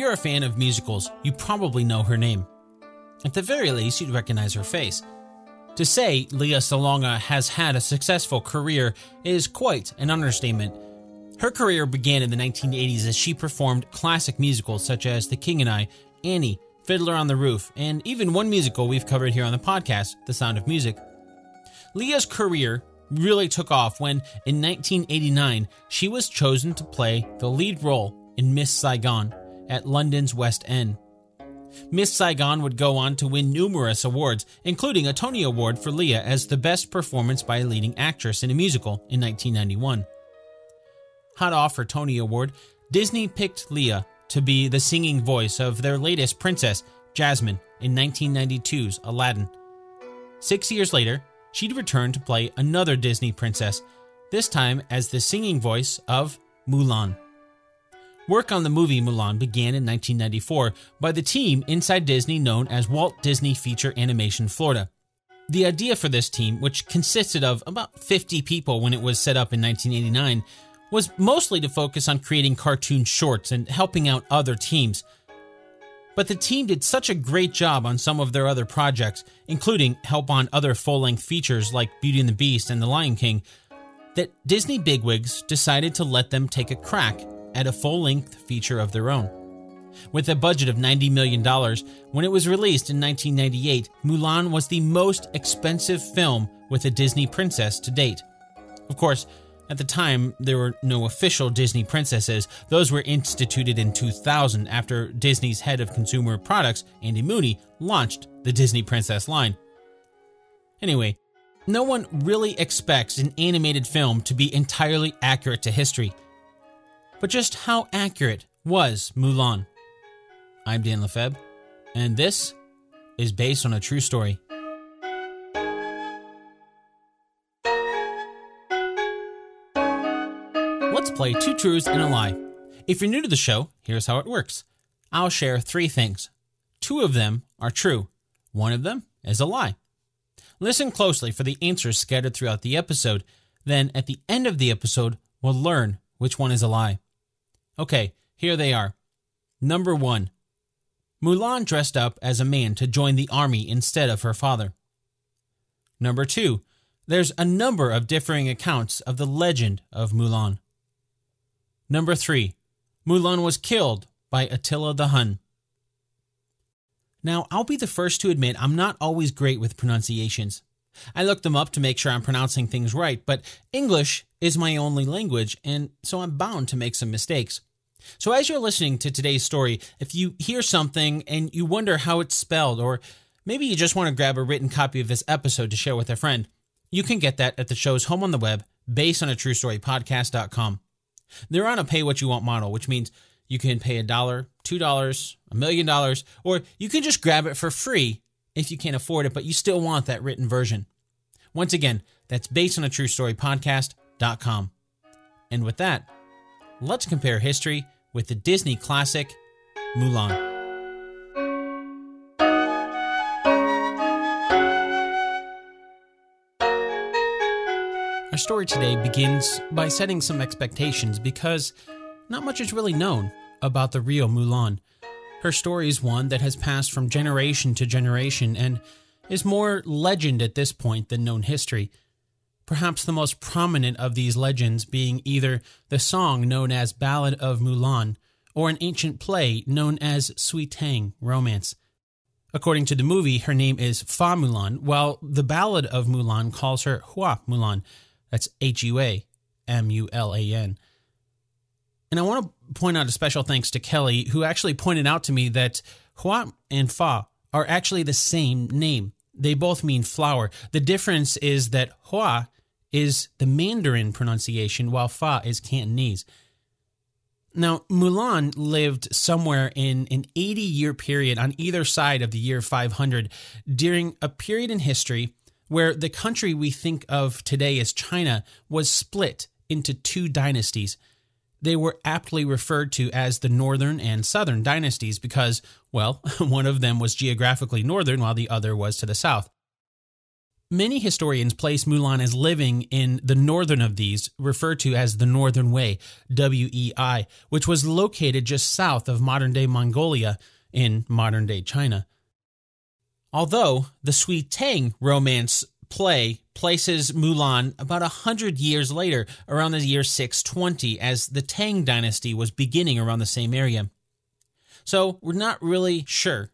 If you're a fan of musicals, you probably know her name. At the very least, you'd recognize her face. To say Lea Salonga has had a successful career is quite an understatement. Her career began in the 1980s as she performed classic musicals such as The King and I, Annie, Fiddler on the Roof, and even one musical we've covered here on the podcast, The Sound of Music. Lea's career really took off when, in 1989, she was chosen to play the lead role in Miss Saigon at London's West End. Miss Saigon would go on to win numerous awards, including a Tony Award for Lea as the best performance by a leading actress in a musical in 1991. Hot off her Tony Award, Disney picked Lea to be the singing voice of their latest princess, Jasmine, in 1992's Aladdin. Six years later, she'd return to play another Disney princess, this time as the singing voice of Mulan. Work on the movie Mulan began in 1994 by the team inside Disney known as Walt Disney Feature Animation Florida. The idea for this team, which consisted of about 50 people when it was set up in 1989, was mostly to focus on creating cartoon shorts and helping out other teams. But the team did such a great job on some of their other projects, including help on other full length features like Beauty and the Beast and The Lion King, that Disney bigwigs decided to let them take a crack at a full length feature of their own. With a budget of $90 million, when it was released in 1998, Mulan was the most expensive film with a Disney princess to date. Of course, at the time, there were no official Disney princesses. Those were instituted in 2000 after Disney's head of consumer products, Andy Mooney, launched the Disney Princess line. Anyway, no one really expects an animated film to be entirely accurate to history. But just how accurate was Mulan? I'm Dan Lefebvre, and this is based on a true story. Let's play Two Truths and a Lie. If you're new to the show, here's how it works I'll share three things. Two of them are true, one of them is a lie. Listen closely for the answers scattered throughout the episode. Then, at the end of the episode, we'll learn which one is a lie. Okay, here they are. Number one Mulan dressed up as a man to join the army instead of her father. Number two, there's a number of differing accounts of the legend of Mulan. Number 3. Mulan was killed by Attila the Hun. Now, I'll be the first to admit I'm not always great with pronunciations. I look them up to make sure I'm pronouncing things right, but English is my only language, and so I'm bound to make some mistakes. So, as you're listening to today's story, if you hear something and you wonder how it's spelled, or maybe you just want to grab a written copy of this episode to share with a friend, you can get that at the show's home on the web, based on a true story podcast.com. They're on a pay what you want model, which means you can pay a dollar, two dollars, a million dollars, or you can just grab it for free if you can't afford it, but you still want that written version. Once again, that's based on a true story podcast.com. And with that, let's compare history with the Disney classic Mulan. Our story today begins by setting some expectations because not much is really known about the real Mulan. Her story is one that has passed from generation to generation and is more legend at this point than known history. Perhaps the most prominent of these legends being either the song known as Ballad of Mulan or an ancient play known as Sui Tang Romance. According to the movie, her name is Fa Mulan, while the Ballad of Mulan calls her Hua Mulan, that's H U A M U L A N. And I want to point out a special thanks to Kelly, who actually pointed out to me that Hua and Fa are actually the same name. They both mean flower. The difference is that Hua is the Mandarin pronunciation, while Fa is Cantonese. Now, Mulan lived somewhere in an 80 year period on either side of the year 500 during a period in history where the country we think of today as China was split into two dynasties. They were aptly referred to as the Northern and Southern dynasties because, well, one of them was geographically northern while the other was to the south. Many historians place Mulan as living in the northern of these, referred to as the Northern Wei, WEI, which was located just south of modern day Mongolia in modern day China. Although the Sui Tang romance play places Mulan about a hundred years later, around the year 620, as the Tang dynasty was beginning around the same area. So we're not really sure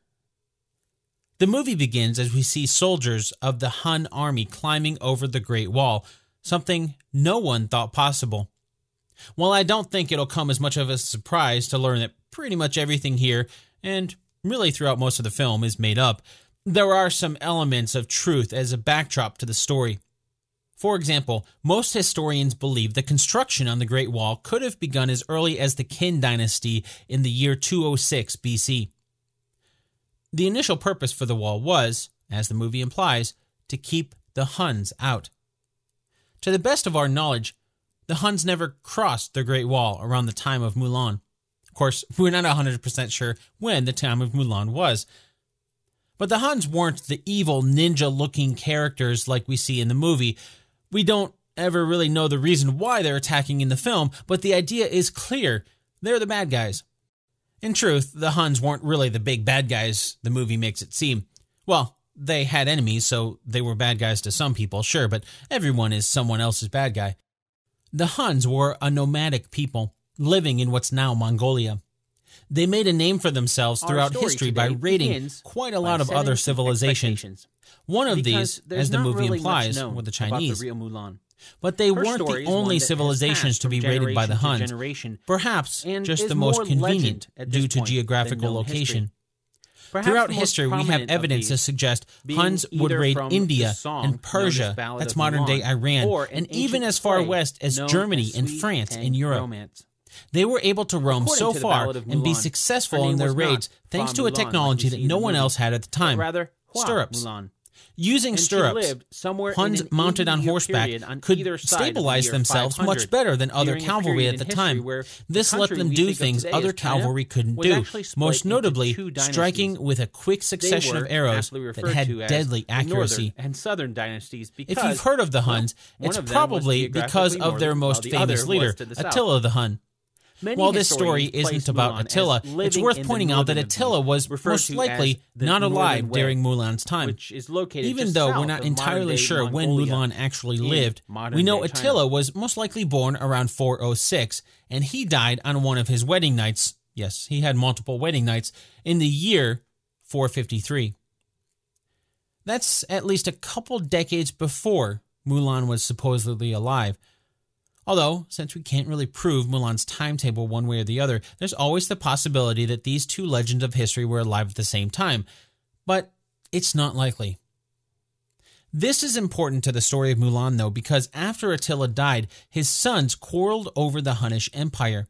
the movie begins as we see soldiers of the Hun army climbing over the Great Wall, something no one thought possible. While I don't think it'll come as much of a surprise to learn that pretty much everything here, and really throughout most of the film, is made up, there are some elements of truth as a backdrop to the story. For example, most historians believe the construction on the Great Wall could have begun as early as the Qin dynasty in the year 206 BC. The initial purpose for the wall was, as the movie implies, to keep the Huns out. To the best of our knowledge, the Huns never crossed the Great Wall around the time of Mulan. Of course, we're not 100% sure when the time of Mulan was. But the Huns weren't the evil ninja looking characters like we see in the movie. We don't ever really know the reason why they're attacking in the film, but the idea is clear. They're the bad guys. In truth, the Huns weren't really the big bad guys the movie makes it seem. Well, they had enemies, so they were bad guys to some people, sure, but everyone is someone else's bad guy. The Huns were a nomadic people living in what's now Mongolia. They made a name for themselves throughout history by raiding quite a lot of other civilizations. One of these, as the movie really implies, were the Chinese. The but they Her weren't the only civilizations to be raided by the Huns. Perhaps just the most convenient due to geographical location. Throughout history, we have evidence to suggest Huns would raid India and Persia, that's modern day Iran, and even as far west as Germany and France in Europe. Romance. They were able to roam According so to far and be successful in their raids thanks to a technology that no one else had at the time rather, stirrups. Using and stirrups, Huns mounted on horseback on could stabilize themselves much better than other cavalry at the time. This let them do things other cavalry couldn't do, most notably striking with a quick succession of arrows that had deadly accuracy. and southern dynasties if you've heard of the Huns, it's probably because of their most famous leader, Attila the Hun. Many While this story isn't about Attila, it's worth pointing out that Attila was most likely not alive during Mulan's time. Which is located Even though we're not entirely sure when Mulan actually lived, we know Attila was most likely born around 406, and he died on one of his wedding nights. Yes, he had multiple wedding nights in the year 453. That's at least a couple decades before Mulan was supposedly alive. Although, since we can't really prove Mulan's timetable one way or the other, there's always the possibility that these two legends of history were alive at the same time. But it's not likely. This is important to the story of Mulan, though, because after Attila died, his sons quarreled over the Hunnish Empire.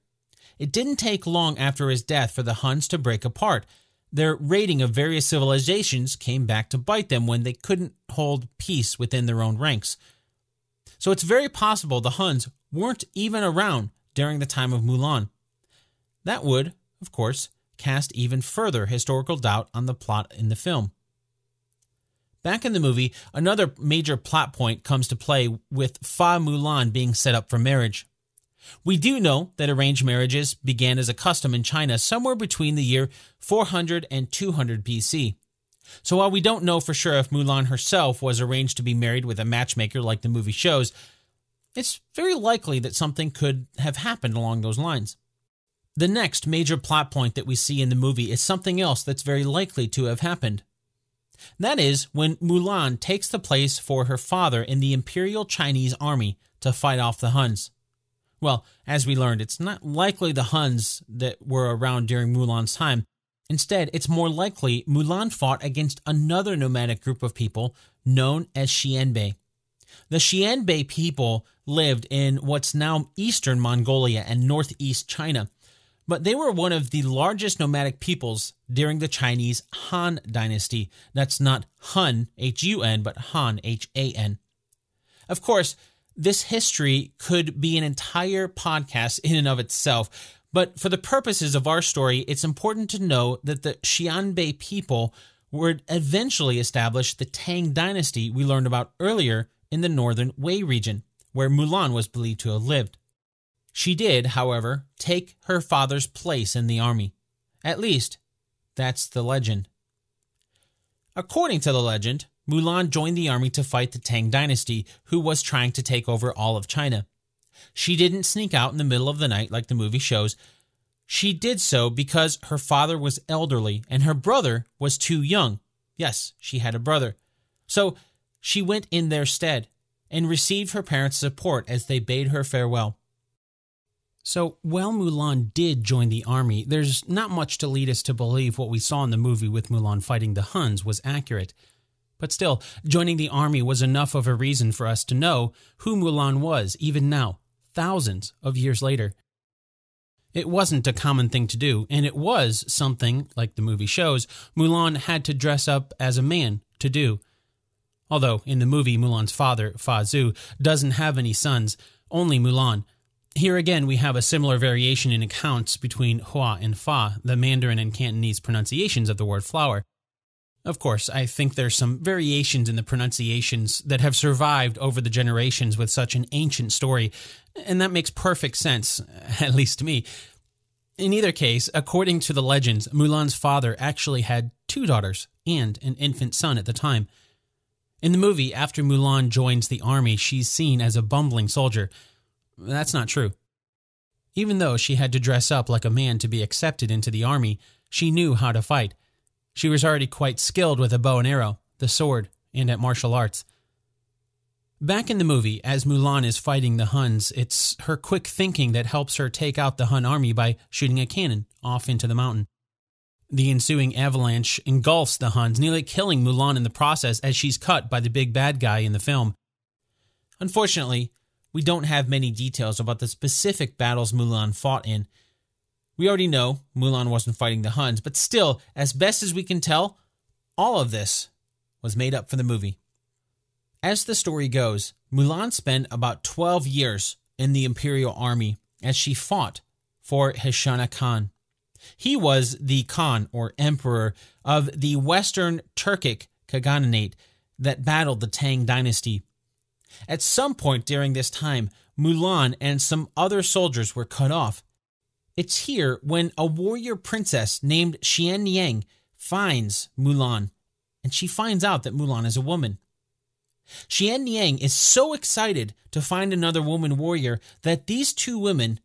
It didn't take long after his death for the Huns to break apart. Their raiding of various civilizations came back to bite them when they couldn't hold peace within their own ranks. So it's very possible the Huns weren't even around during the time of Mulan. That would, of course, cast even further historical doubt on the plot in the film. Back in the movie, another major plot point comes to play with Fa Mulan being set up for marriage. We do know that arranged marriages began as a custom in China somewhere between the year 400 and 200 BC. So while we don't know for sure if Mulan herself was arranged to be married with a matchmaker like the movie shows, it's very likely that something could have happened along those lines. The next major plot point that we see in the movie is something else that's very likely to have happened. That is when Mulan takes the place for her father in the Imperial Chinese army to fight off the Huns. Well, as we learned, it's not likely the Huns that were around during Mulan's time. Instead, it's more likely Mulan fought against another nomadic group of people known as Xianbei. The Xianbei people lived in what's now eastern Mongolia and northeast China, but they were one of the largest nomadic peoples during the Chinese Han dynasty. That's not Hun, H U N, but Han, H A N. Of course, this history could be an entire podcast in and of itself, but for the purposes of our story, it's important to know that the Xianbei people would eventually establish the Tang dynasty we learned about earlier in the northern Wei region, where Mulan was believed to have lived. She did, however, take her father's place in the army. At least, that's the legend. According to the legend, Mulan joined the army to fight the Tang dynasty, who was trying to take over all of China. She didn't sneak out in the middle of the night like the movie shows. She did so because her father was elderly and her brother was too young. Yes, she had a brother. So she went in their stead and received her parents' support as they bade her farewell. So, while Mulan did join the army, there's not much to lead us to believe what we saw in the movie with Mulan fighting the Huns was accurate. But still, joining the army was enough of a reason for us to know who Mulan was, even now, thousands of years later. It wasn't a common thing to do, and it was something, like the movie shows, Mulan had to dress up as a man to do. Although, in the movie, Mulan's father, Fa Zhou, doesn't have any sons, only Mulan. Here again, we have a similar variation in accounts between Hua and Fa, the Mandarin and Cantonese pronunciations of the word flower. Of course, I think there's some variations in the pronunciations that have survived over the generations with such an ancient story, and that makes perfect sense, at least to me. In either case, according to the legends, Mulan's father actually had two daughters and an infant son at the time. In the movie, after Mulan joins the army, she's seen as a bumbling soldier. That's not true. Even though she had to dress up like a man to be accepted into the army, she knew how to fight. She was already quite skilled with a bow and arrow, the sword, and at martial arts. Back in the movie, as Mulan is fighting the Huns, it's her quick thinking that helps her take out the Hun army by shooting a cannon off into the mountain. The ensuing avalanche engulfs the Huns, nearly killing Mulan in the process as she's cut by the big bad guy in the film. Unfortunately, we don't have many details about the specific battles Mulan fought in. We already know Mulan wasn't fighting the Huns, but still, as best as we can tell, all of this was made up for the movie. As the story goes, Mulan spent about 12 years in the Imperial Army as she fought for Hishana Khan. He was the Khan, or emperor, of the Western Turkic Khaganate that battled the Tang dynasty at some point during this time, Mulan and some other soldiers were cut off. It's here when a warrior princess named Xian Yang finds Mulan, and she finds out that Mulan is a woman. Xian Yang is so excited to find another woman warrior that these two women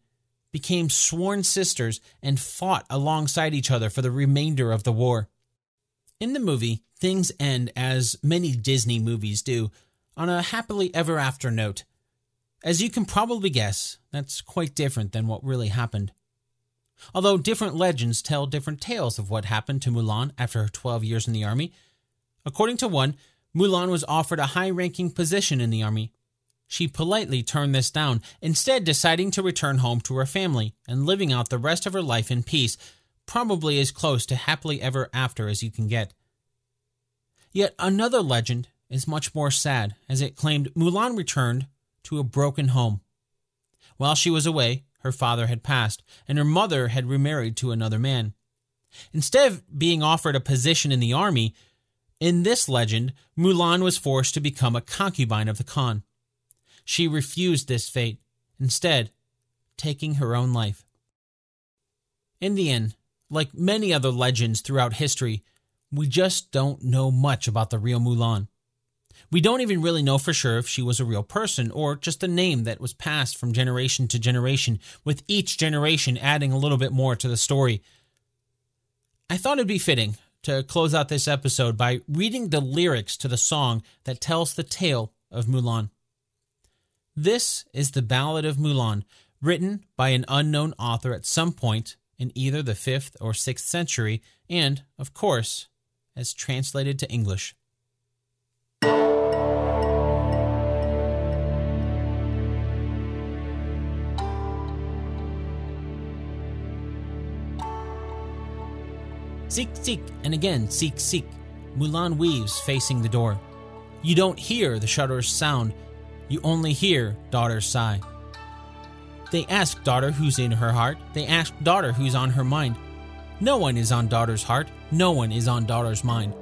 became sworn sisters and fought alongside each other for the remainder of the war. In the movie, things end as many Disney movies do on a happily ever after note. As you can probably guess, that's quite different than what really happened. Although different legends tell different tales of what happened to Mulan after her 12 years in the army. According to one, Mulan was offered a high ranking position in the army. She politely turned this down, instead, deciding to return home to her family and living out the rest of her life in peace, probably as close to happily ever after as you can get. Yet another legend is much more sad, as it claimed Mulan returned to a broken home. While she was away, her father had passed, and her mother had remarried to another man. Instead of being offered a position in the army, in this legend, Mulan was forced to become a concubine of the Khan. She refused this fate, instead, taking her own life. In the end, like many other legends throughout history, we just don't know much about the real Mulan. We don't even really know for sure if she was a real person or just a name that was passed from generation to generation, with each generation adding a little bit more to the story. I thought it'd be fitting to close out this episode by reading the lyrics to the song that tells the tale of Mulan. This is the Ballad of Mulan, written by an unknown author at some point in either the 5th or 6th century, and, of course, as translated to English. Seek, seek, and again seek, seek. Mulan weaves facing the door. You don't hear the shutter's sound, you only hear daughter sigh. They ask daughter who's in her heart, they ask daughter who's on her mind. No one is on daughter's heart, no one is on daughter's mind.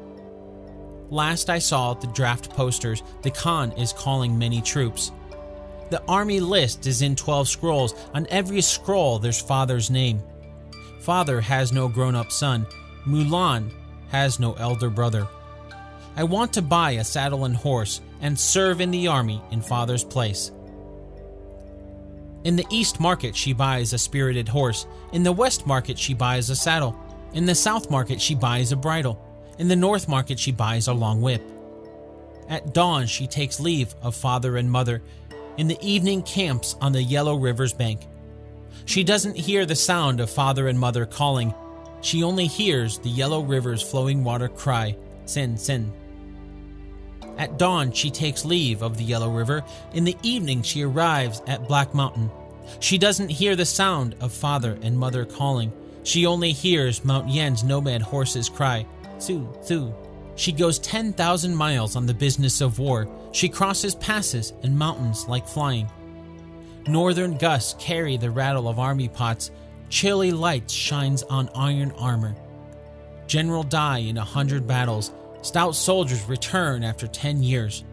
Last I saw the draft posters, the Khan is calling many troops. The army list is in 12 scrolls. On every scroll, there's father's name. Father has no grown up son. Mulan has no elder brother. I want to buy a saddle and horse and serve in the army in father's place. In the east market, she buys a spirited horse. In the west market, she buys a saddle. In the south market, she buys a bridle. In the north market, she buys a long whip. At dawn, she takes leave of father and mother. In the evening, camps on the Yellow River's bank. She doesn't hear the sound of father and mother calling. She only hears the Yellow River's flowing water cry, Sin, Sin. At dawn, she takes leave of the Yellow River. In the evening, she arrives at Black Mountain. She doesn't hear the sound of father and mother calling. She only hears Mount Yan's nomad horses cry, Su, Su. She goes 10,000 miles on the business of war. She crosses passes and mountains like flying. Northern gusts carry the rattle of army pots. Chilly light shines on iron armor. General die in a hundred battles. Stout soldiers return after 10 years.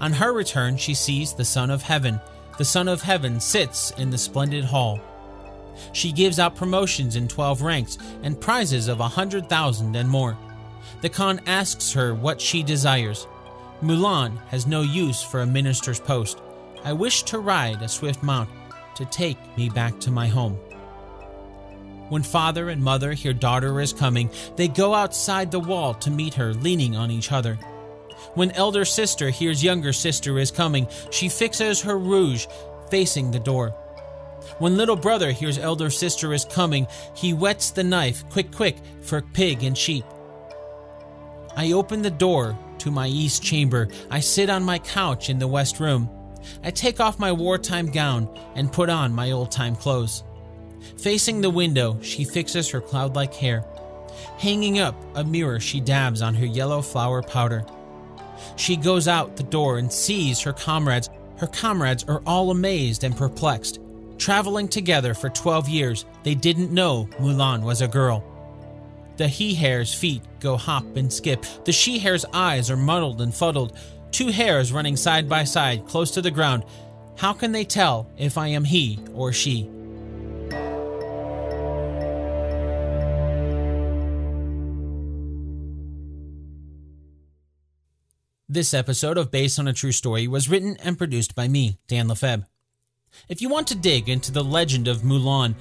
On her return, she sees the Son of Heaven. The Son of Heaven sits in the splendid hall. She gives out promotions in 12 ranks and prizes of a 100,000 and more. The Khan asks her what she desires. Mulan has no use for a minister's post. I wish to ride a swift mount to take me back to my home. When father and mother hear daughter is coming, they go outside the wall to meet her, leaning on each other. When elder sister hears younger sister is coming, she fixes her rouge, facing the door. When little brother hears elder sister is coming, he whets the knife, quick, quick, for pig and sheep. I open the door to my east chamber. I sit on my couch in the west room. I take off my wartime gown and put on my old time clothes. Facing the window, she fixes her cloud like hair. Hanging up a mirror, she dabs on her yellow flower powder. She goes out the door and sees her comrades. Her comrades are all amazed and perplexed. Traveling together for 12 years, they didn't know Mulan was a girl. The he hare's feet go hop and skip. The she hare's eyes are muddled and fuddled. Two hares running side by side close to the ground. How can they tell if I am he or she? This episode of Based on a True Story was written and produced by me, Dan Lefebvre. If you want to dig into the legend of Mulan,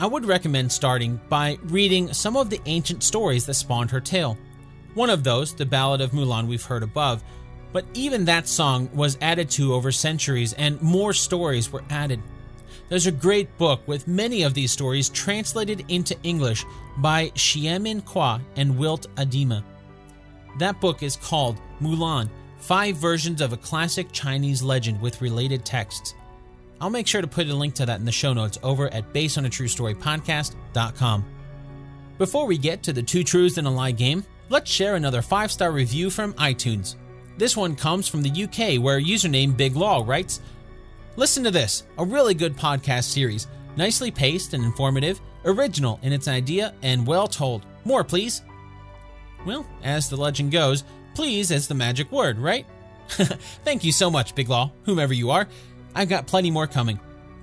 I would recommend starting by reading some of the ancient stories that spawned her tale. One of those, the Ballad of Mulan, we've heard above, but even that song was added to over centuries and more stories were added. There's a great book with many of these stories translated into English by Shiamin Kwa and Wilt Idema. That book is called Mulan Five Versions of a Classic Chinese Legend with Related Texts. I'll make sure to put a link to that in the show notes over at basedonatruestorypodcast.com. Before we get to the two truths and a lie game, let's share another five star review from iTunes. This one comes from the UK where a username Big Law writes Listen to this, a really good podcast series, nicely paced and informative, original in its idea, and well told. More, please. Well, as the legend goes, please as the magic word, right? thank you so much, Big Law, whomever you are. I've got plenty more coming.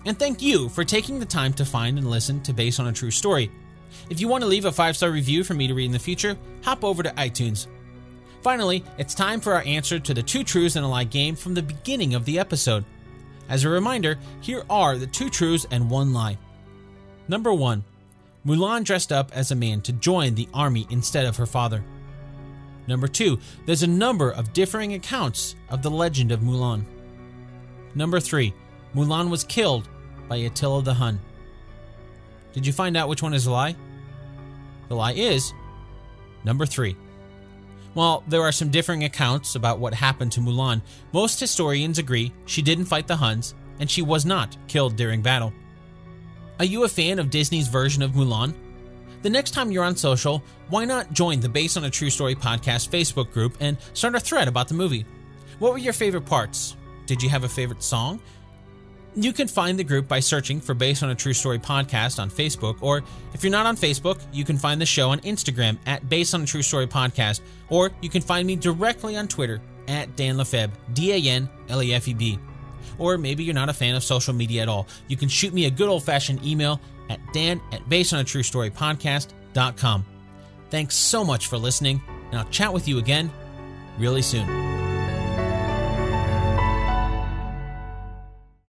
And thank you for taking the time to find and listen to Based on a True Story. If you want to leave a five star review for me to read in the future, hop over to iTunes. Finally, it's time for our answer to the two truths and a lie game from the beginning of the episode. As a reminder, here are the two truths and one lie. Number one, Mulan dressed up as a man to join the army instead of her father. Number two, there's a number of differing accounts of the legend of Mulan. Number three, Mulan was killed by Attila the Hun. Did you find out which one is a lie? The lie is number three. While there are some differing accounts about what happened to Mulan, most historians agree she didn't fight the Huns and she was not killed during battle. Are you a fan of Disney's version of Mulan? The next time you're on social, why not join the Based on a True Story podcast Facebook group and start a thread about the movie? What were your favorite parts? Did you have a favorite song? You can find the group by searching for Based on a True Story podcast on Facebook, or if you're not on Facebook, you can find the show on Instagram at Based on a True Story podcast, or you can find me directly on Twitter at Dan D A N L E F E B. Or maybe you're not a fan of social media at all. You can shoot me a good old fashioned email at dan at based on a true story podcast.com. Thanks so much for listening, and I'll chat with you again really soon.